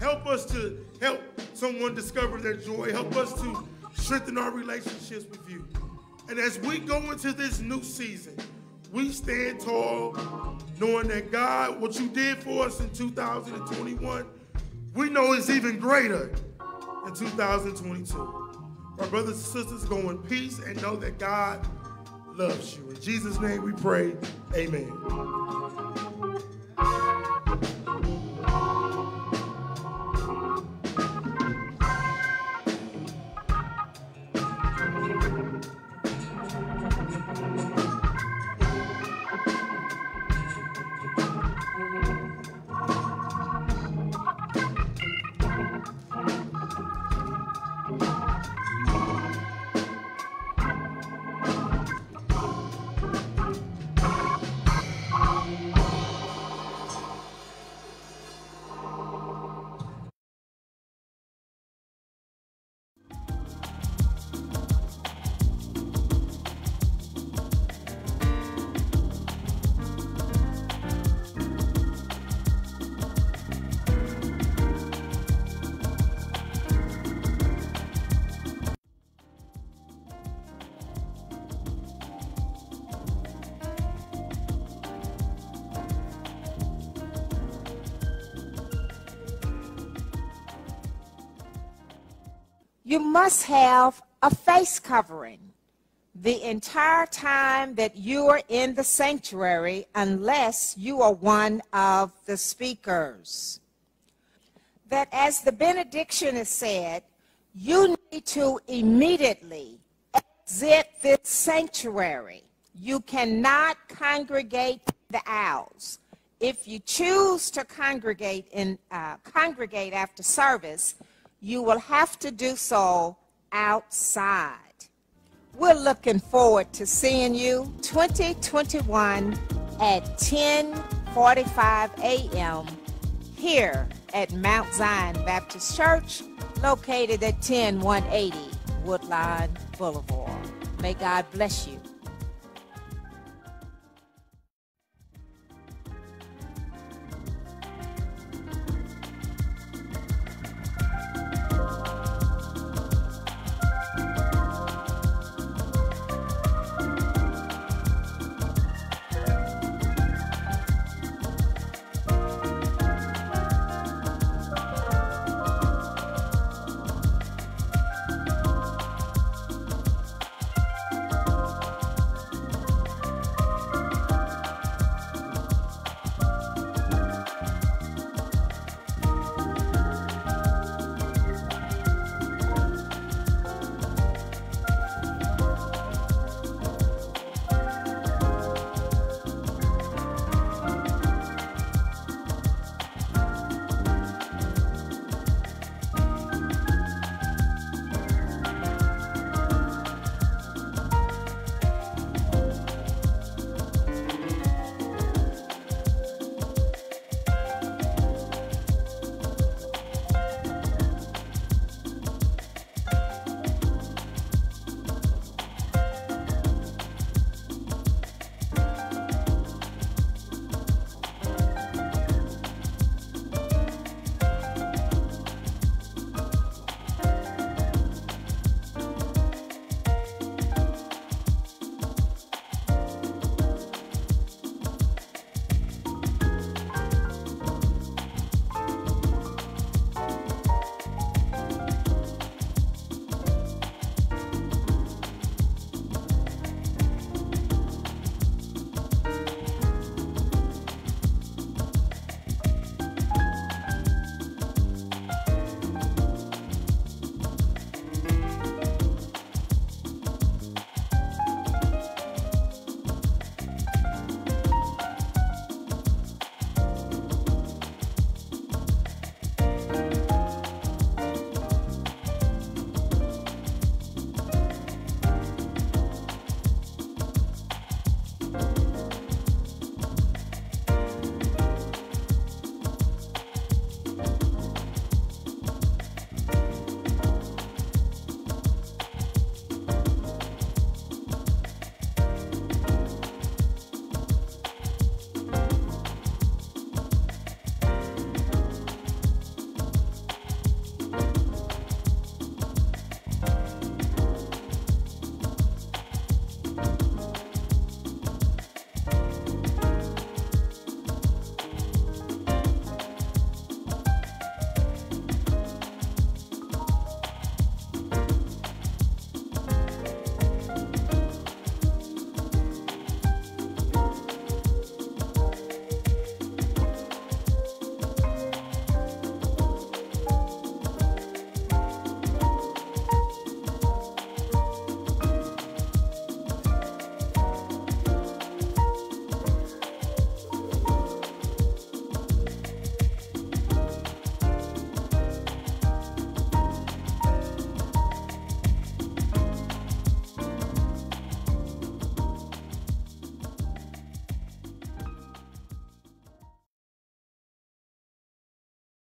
Help us to help someone discover their joy. Help us to strengthen our relationships with you. And as we go into this new season, we stand tall knowing that God, what you did for us in 2021, we know is even greater in 2022. Our brothers and sisters, go in peace and know that God loves you. In Jesus' name we pray, amen. You must have a face covering the entire time that you are in the sanctuary unless you are one of the speakers. That as the benediction is said, you need to immediately exit this sanctuary. You cannot congregate the aisles. If you choose to congregate in uh, congregate after service, you will have to do so outside. We're looking forward to seeing you 2021 at 10:45 a.m. here at Mount Zion Baptist Church, located at 10180 Woodlawn Boulevard. May God bless you.